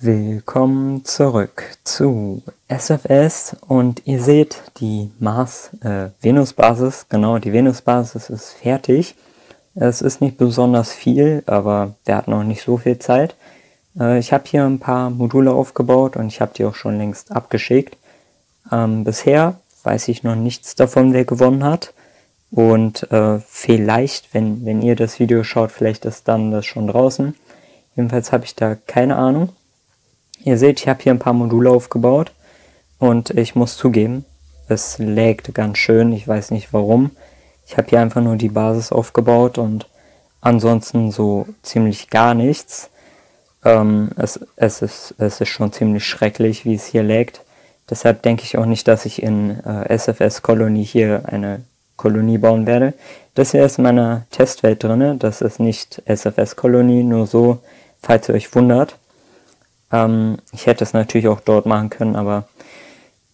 Willkommen zurück zu SFS und ihr seht die Mars äh, genau die Venus Basis ist fertig. Es ist nicht besonders viel, aber der hat noch nicht so viel Zeit. Äh, ich habe hier ein paar Module aufgebaut und ich habe die auch schon längst abgeschickt. Ähm, bisher weiß ich noch nichts davon, wer gewonnen hat. Und äh, vielleicht, wenn, wenn ihr das Video schaut, vielleicht ist dann das schon draußen. Jedenfalls habe ich da keine Ahnung. Ihr seht, ich habe hier ein paar Module aufgebaut und ich muss zugeben, es laggt ganz schön. Ich weiß nicht warum. Ich habe hier einfach nur die Basis aufgebaut und ansonsten so ziemlich gar nichts. Ähm, es, es, ist, es ist schon ziemlich schrecklich, wie es hier laggt. Deshalb denke ich auch nicht, dass ich in äh, SFS Kolonie hier eine Kolonie bauen werde. Das hier ist meine Testwelt drin. Das ist nicht SFS Kolonie, nur so, falls ihr euch wundert. Ähm, ich hätte es natürlich auch dort machen können, aber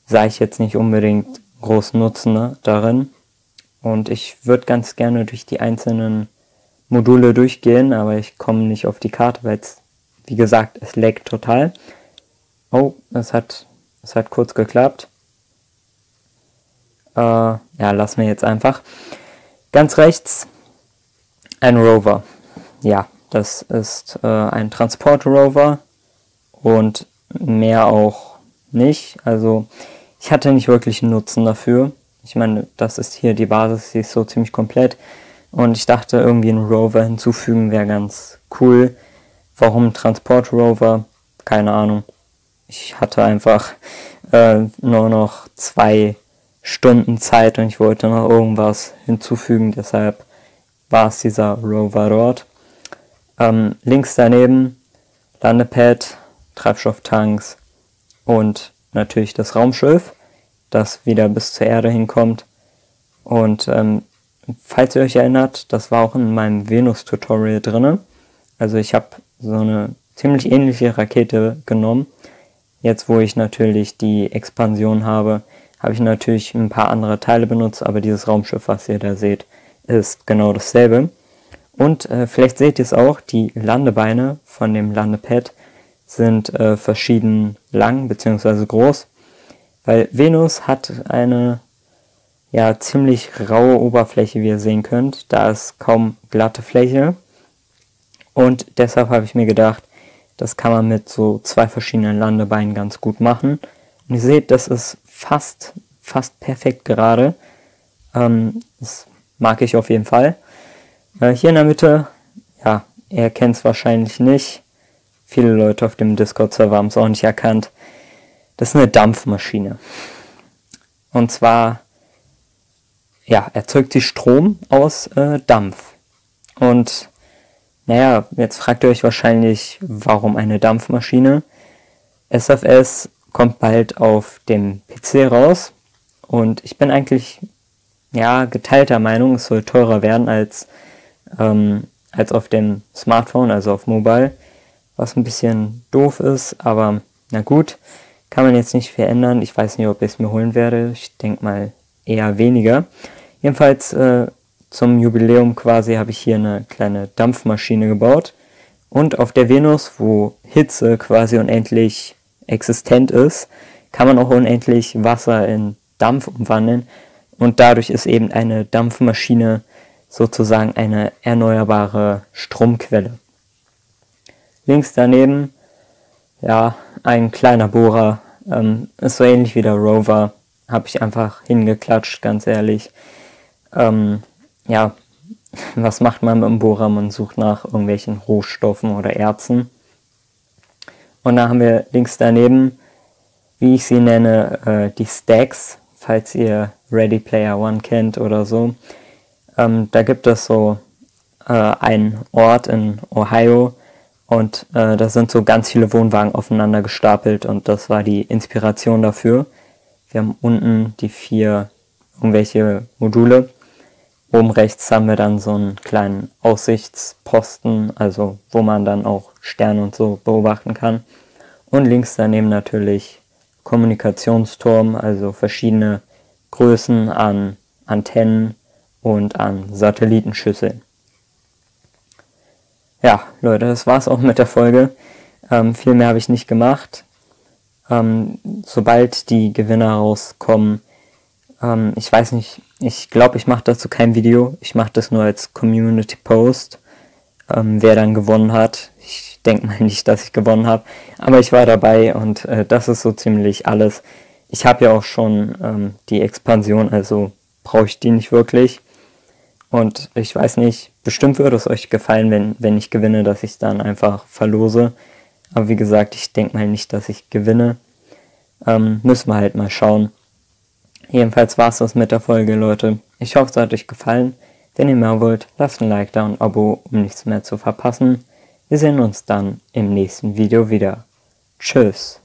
sah ich jetzt nicht unbedingt großen Nutzen darin. Und ich würde ganz gerne durch die einzelnen Module durchgehen, aber ich komme nicht auf die Karte, weil es, wie gesagt, es laggt total. Oh, es hat, es hat kurz geklappt. Äh, ja, lassen wir jetzt einfach. Ganz rechts ein Rover. Ja, das ist äh, ein Transport-Rover und mehr auch nicht. Also ich hatte nicht wirklich einen Nutzen dafür. Ich meine, das ist hier die Basis, die ist so ziemlich komplett. Und ich dachte, irgendwie einen Rover hinzufügen wäre ganz cool. Warum Transport Rover? Keine Ahnung. Ich hatte einfach äh, nur noch zwei Stunden Zeit und ich wollte noch irgendwas hinzufügen. Deshalb war es dieser Rover dort. Ähm, links daneben Landepad, Treibstofftanks und natürlich das Raumschiff, das wieder bis zur Erde hinkommt. Und ähm, falls ihr euch erinnert, das war auch in meinem Venus-Tutorial drin. Also ich habe so eine ziemlich ähnliche Rakete genommen. Jetzt, wo ich natürlich die Expansion habe, habe ich natürlich ein paar andere Teile benutzt, aber dieses Raumschiff, was ihr da seht, ist genau dasselbe. Und äh, vielleicht seht ihr es auch, die Landebeine von dem Landepad sind äh, verschieden lang bzw. groß, weil Venus hat eine ja ziemlich raue Oberfläche, wie ihr sehen könnt. Da ist kaum glatte Fläche und deshalb habe ich mir gedacht, das kann man mit so zwei verschiedenen Landebeinen ganz gut machen. Und ihr seht, das ist fast, fast perfekt gerade. Ähm, das mag ich auf jeden Fall. Äh, hier in der Mitte, ja, ihr kennt es wahrscheinlich nicht, Viele Leute auf dem Discord-Server haben es auch nicht erkannt. Das ist eine Dampfmaschine. Und zwar, ja, erzeugt sie Strom aus äh, Dampf. Und naja, jetzt fragt ihr euch wahrscheinlich, warum eine Dampfmaschine? SFS kommt bald auf dem PC raus. Und ich bin eigentlich, ja, geteilter Meinung, es soll teurer werden als, ähm, als auf dem Smartphone, also auf Mobile was ein bisschen doof ist, aber na gut, kann man jetzt nicht verändern. Ich weiß nicht, ob ich es mir holen werde. Ich denke mal eher weniger. Jedenfalls äh, zum Jubiläum quasi habe ich hier eine kleine Dampfmaschine gebaut. Und auf der Venus, wo Hitze quasi unendlich existent ist, kann man auch unendlich Wasser in Dampf umwandeln. Und dadurch ist eben eine Dampfmaschine sozusagen eine erneuerbare Stromquelle. Links daneben, ja, ein kleiner Bohrer. Ähm, ist so ähnlich wie der Rover. Habe ich einfach hingeklatscht, ganz ehrlich. Ähm, ja, was macht man mit dem Bohrer? Man sucht nach irgendwelchen Rohstoffen oder Erzen. Und da haben wir links daneben, wie ich sie nenne, äh, die Stacks, falls ihr Ready Player One kennt oder so. Ähm, da gibt es so äh, einen Ort in Ohio, und äh, da sind so ganz viele Wohnwagen aufeinander gestapelt und das war die Inspiration dafür. Wir haben unten die vier irgendwelche Module. Oben rechts haben wir dann so einen kleinen Aussichtsposten, also wo man dann auch Sterne und so beobachten kann. Und links daneben natürlich Kommunikationsturm, also verschiedene Größen an Antennen und an Satellitenschüsseln. Ja, Leute, das war's auch mit der Folge. Ähm, viel mehr habe ich nicht gemacht. Ähm, sobald die Gewinner rauskommen, ähm, ich weiß nicht, ich glaube, ich mache dazu kein Video. Ich mache das nur als Community Post, ähm, wer dann gewonnen hat. Ich denke mal nicht, dass ich gewonnen habe, aber ich war dabei und äh, das ist so ziemlich alles. Ich habe ja auch schon ähm, die Expansion, also brauche ich die nicht wirklich. Und ich weiß nicht, bestimmt würde es euch gefallen, wenn, wenn ich gewinne, dass ich es dann einfach verlose. Aber wie gesagt, ich denke mal nicht, dass ich gewinne. Ähm, müssen wir halt mal schauen. Jedenfalls war es das mit der Folge, Leute. Ich hoffe, es hat euch gefallen. Wenn ihr mehr wollt, lasst ein Like da und ein Abo, um nichts mehr zu verpassen. Wir sehen uns dann im nächsten Video wieder. Tschüss.